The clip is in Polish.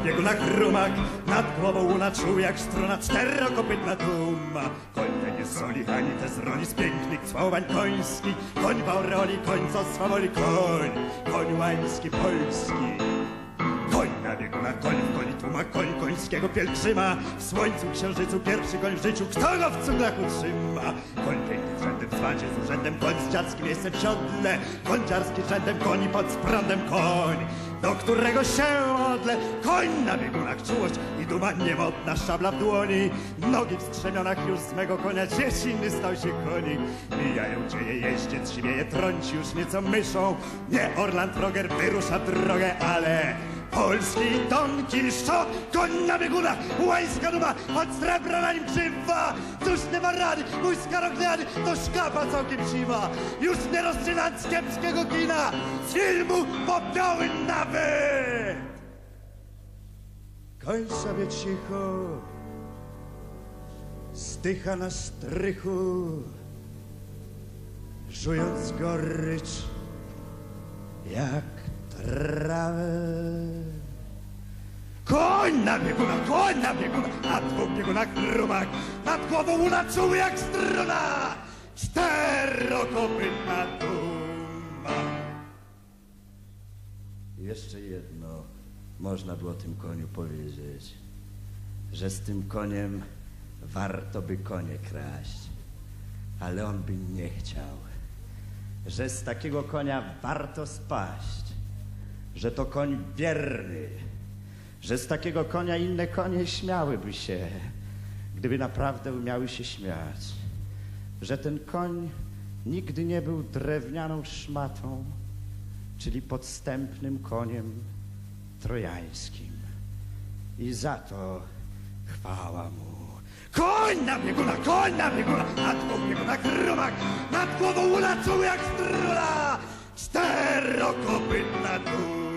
dwóch biegunach rumak, nad głową łuna czuł jak struna czterokopytna duma. Koń ten nie soli, ani też roli z pięknych cwałowań końskich, koń bauroli, koń co swawoli, koń, koń łański polski. Koń na biegunach, koń w koni tłuma, koń końskiego pielgrzyma. W słońcu, księżycu, pierwszy koń w życiu, kto go w cuglach utrzyma? Koń piękny zwancie z urzędem, koń z dziarskim miejscem w siodle, koń dziarski rzędem, koni pod sprądem, koń, do którego się modlę. Koń na biegunach, czułość i duma niewodna, szabla w dłoni. Nogi w strzemionach już z mego konia, dziecinny stał się konik. Mijają dzieje, jeździec siwieje, trąci już nieco myszą. Nie Orland Roger wyrusza drogę, ale... Polski Don Quixote, koń na biegunach, łańska duma, choć srebra na nim krzywa. Ma rady, mój skarogniany, to szkapa całkiem siwa. Już nie rozczynać z kiepskiego kina, z filmu popioły nawet. Koń sobie cicho, stycha na strychu, żując gorycz jak trawę. Koń na biegunach, koń na biegunach, na dwóch biegunach rumak, nad głową łuna czuł jak struna, czterokopytna duma. Jeszcze jedno. Można było tym koniu powiedzieć, że z tym koniem warto by konie kraść, ale on by nie chciał, że z takiego konia warto spaść, że to koń wierny, że z takiego konia inne konie śmiałyby się, gdyby naprawdę umiały się śmiać, że ten koń nigdy nie był drewnianą szmatą, czyli podstępnym koniem trojańskim. I za to chwała mu. Koń na biegunach, koń na biegunach, nad dwóch biegunach rumak, nad głową czuł jak struna, czterokopytna duma.